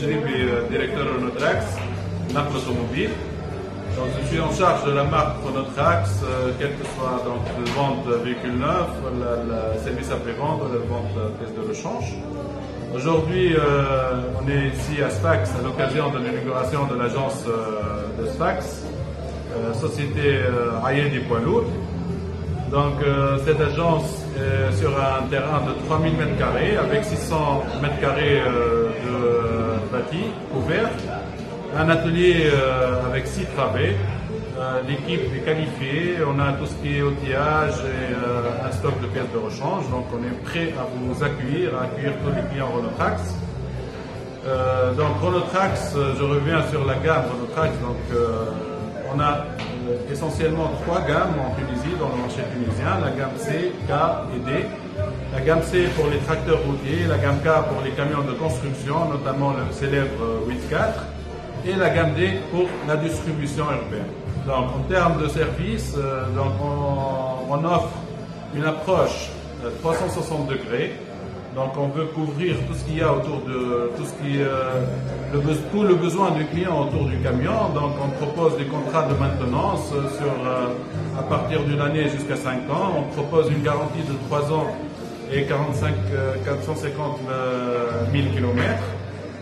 Jribi, directeur Renault-Trax, marque automobile. Je suis en charge de la marque Renault-Trax, quel que soit donc, vente de véhicules neufs, le service après-vente, la vente de pièces de rechange. Aujourd'hui, on est ici à Sfax à l'occasion de l'inauguration de l'agence de Sfax, société Ayed des poids. Donc cette agence est sur un terrain de 3000 m2 avec 600 m2 de bâti couvert, un atelier avec 6 travées. L'équipe est qualifiée, on a tout ce qui est outillage et un stock de pièces de rechange, donc on est prêt à vous accueillir, à accueillir tous les clients Renault-Trax. donc Renault-Trax, je reviens sur la gamme Renault-Trax, donc on a essentiellement trois gammes en Tunisie, dans le marché tunisien, la gamme C, K et D. La gamme C pour les tracteurs routiers, la gamme K pour les camions de construction, notamment le célèbre 8.4, et la gamme D pour la distribution urbaine. Donc en termes de service, donc on, offre une approche 360 degrés, donc on veut couvrir tout ce qu'il y a autour de tout ce qui le, tout le besoin du client autour du camion. Donc on propose des contrats de maintenance sur à partir d'une année jusqu'à 5 ans. On propose une garantie de 3 ans et 45 450 000 km.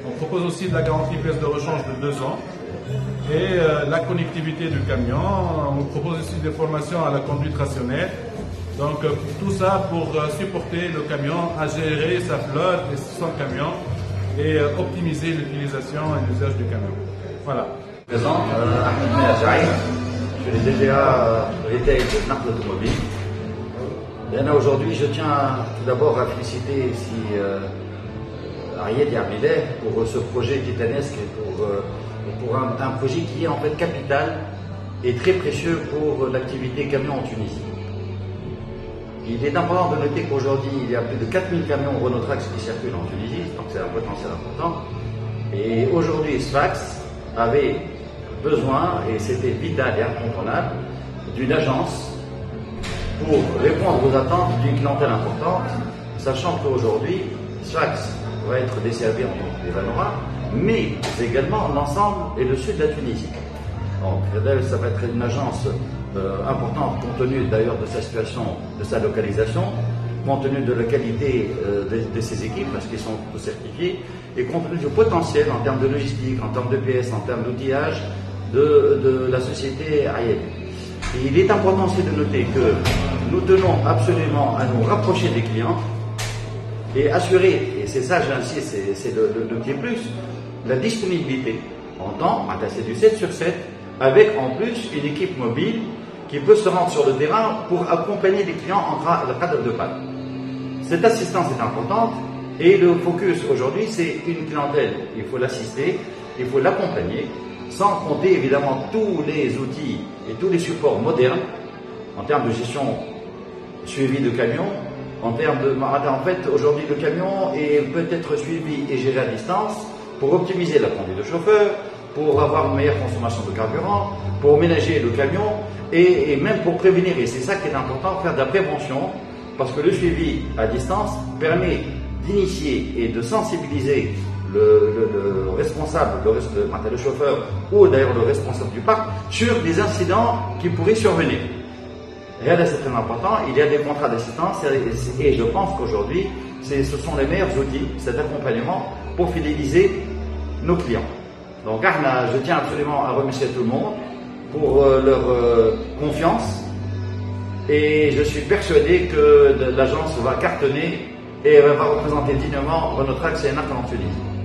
On propose aussi de la garantie pièce de rechange de 2 ans et la connectivité du camion. On propose aussi des formations à la conduite rationnelle. Donc tout ça pour supporter le camion à gérer sa flotte et son camion et optimiser l'utilisation et l'usage du camion. Voilà. Euh, Mehajaï, je suis le DGA Retail de Narc Automobile. Bien aujourd'hui, je tiens tout d'abord à féliciter ici euh, Ariel pour ce projet titanesque et pour, euh, un, projet qui est en fait capital et très précieux pour l'activité camion en Tunisie. Il est important de noter qu'aujourd'hui, il y a plus de 4000 camions Renault Trax qui circulent en Tunisie, donc c'est un potentiel important. Et aujourd'hui, Sfax avait besoin, et c'était vital et incontournable, d'une agence pour répondre aux attentes d'une clientèle importante, sachant qu'aujourd'hui, Sfax va être desservi en tant que mais également l'ensemble et le sud de la Tunisie. Donc, ça va être une agence euh, importante compte tenu d'ailleurs de sa situation, de sa localisation, compte tenu de la qualité euh, de, ses équipes parce qu'ils sont certifiés et compte tenu du potentiel en termes de logistique, en termes de pièces, en termes d'outillage de, la société aérienne. Il est important aussi de noter que nous tenons absolument à nous rapprocher des clients et assurer, et c'est ça j'insiste, c'est le, le plus, la disponibilité en temps, c'est du 7 sur 7, avec en plus une équipe mobile qui peut se rendre sur le terrain pour accompagner les clients en cadre de panne. Cette assistance est importante et le focus aujourd'hui, c'est une clientèle. Il faut l'assister, il faut l'accompagner, sans compter évidemment tous les outils et tous les supports modernes en termes de gestion suivi de camion, en termes de... En fait, aujourd'hui, le camion est peut être suivi et géré à distance pour optimiser la conduite de chauffeur, pour avoir une meilleure consommation de carburant, pour ménager le camion et, même pour prévenir. Et c'est ça qui est important, faire de la prévention, parce que le suivi à distance permet d'initier et de sensibiliser le, responsable, le, le chauffeur ou d'ailleurs le responsable du parc sur des incidents qui pourraient survenir. Là, c'est très important. Il y a des contrats d'assistance et, je pense qu'aujourd'hui, ce sont les meilleurs outils, cet accompagnement, pour fidéliser nos clients. Donc Arna, je tiens absolument à remercier tout le monde pour euh, leur euh, confiance et je suis persuadé que l'agence va cartonner et va représenter dignement Renault Trax et en Tunisie.